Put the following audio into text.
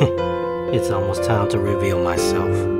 it's almost time to reveal myself.